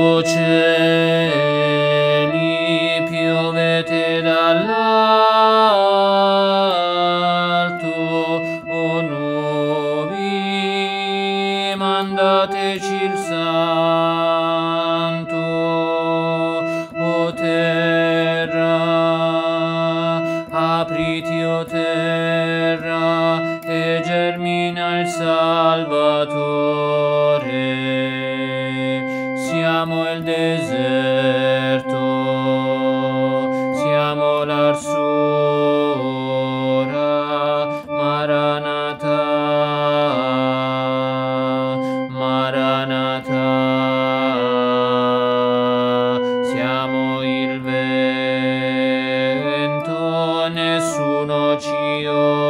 O cieli, piovete dall'alto, o nubi, mandateci il santo. O terra, apriti, o terra, e germina il Salvatore siamo il deserto, siamo l'arsura, Maranatha, Maranatha, siamo il vento, nessuno ci ora.